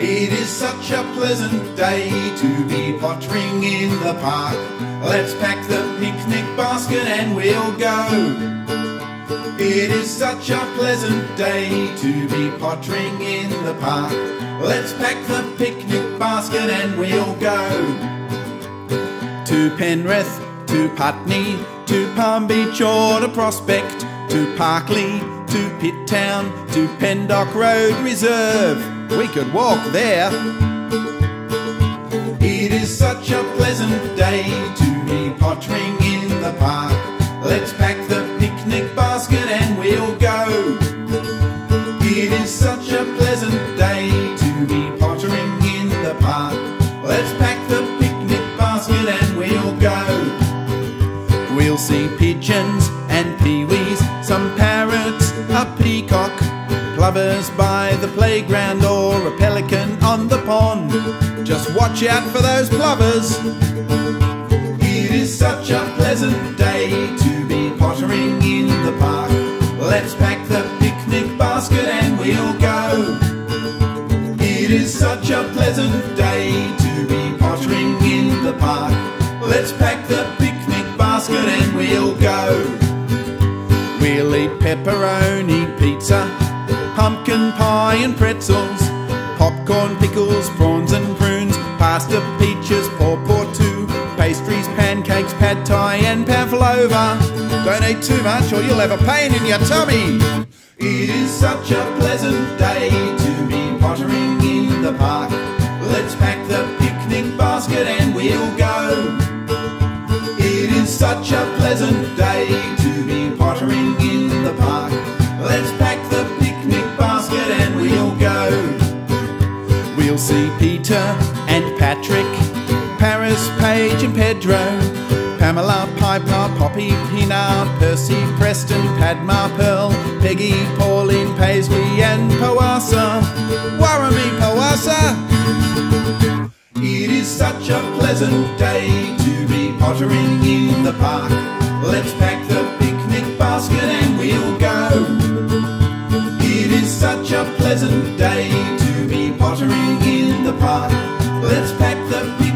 It is such a pleasant day to be pottering in the park. Let's pack the picnic basket and we'll go. It is such a pleasant day to be pottering in the park. Let's pack the picnic basket and we'll go. To Penrith, to Putney, to Palm Beach or to Prospect, to Parklea, to Pitt Town, to Pendock Road Reserve. We could walk there. It is such a pleasant day to be pottering in the park. Let's pack the picnic basket and we'll go. It is such a pleasant day to be pottering in the park. Let's pack the picnic basket and we'll go. We'll see pigeons and peewees, some parrots, a peacock, plovers by the playground or a pelican on the pond. Just watch out for those plovers. It is such a pleasant day to be pottering in the park. Let's pack the picnic basket and we'll go. It is such a pleasant day pepperoni pizza, pumpkin pie and pretzels, popcorn, pickles, prawns and prunes, pasta, peaches, pawpaw too, pastries, pancakes, pad thai and pavlova. Don't eat too much or you'll have a pain in your tummy. It is such a pleasant day to be pottering in the park. Let's pack the picnic basket and we'll go. It is such a pleasant day Peter and Patrick, Paris, Paige and Pedro, Pamela, Piper, Poppy, Pina, Percy, Preston, Padma, Pearl, Peggy, Pauline, Paisley and Powassa. Warramy Powassa! It is such a pleasant day to be pottering in the park. Let's pack the picnic basket and we'll go. It is such a pleasant day to be pottering in the park. Let's pack the